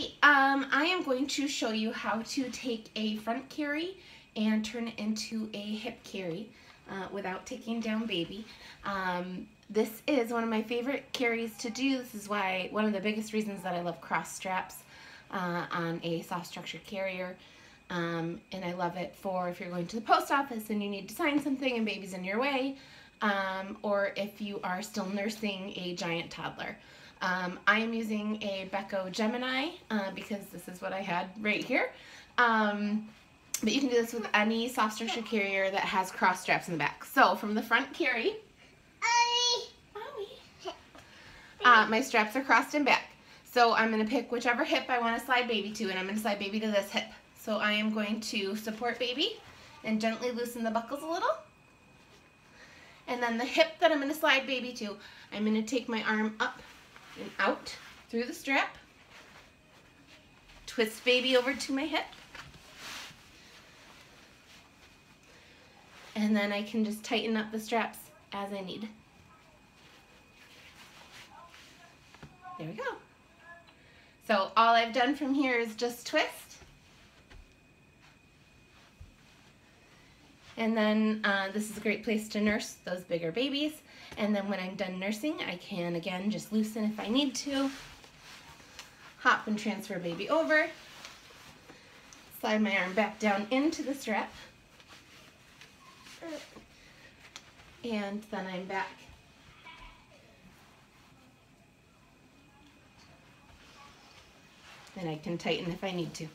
Um, I am going to show you how to take a front carry and turn it into a hip carry uh, without taking down baby. Um, this is one of my favorite carries to do. This is why one of the biggest reasons that I love cross straps uh, on a soft structure carrier. Um, and I love it for if you're going to the post office and you need to sign something and baby's in your way, um, or if you are still nursing a giant toddler. Um, I am using a Beco Gemini uh, because this is what I had right here. Um, but you can do this with any soft structure carrier that has cross straps in the back. So from the front carry, uh, my straps are crossed in back. So I'm going to pick whichever hip I want to slide baby to and I'm going to slide baby to this hip. So I am going to support baby and gently loosen the buckles a little. And then the hip that I'm going to slide baby to, I'm going to take my arm up and out through the strap. Twist baby over to my hip. And then I can just tighten up the straps as I need. There we go. So all I've done from here is just twist. And then uh, this is a great place to nurse those bigger babies. And then when I'm done nursing, I can, again, just loosen if I need to. Hop and transfer baby over. Slide my arm back down into the strap. And then I'm back. And I can tighten if I need to.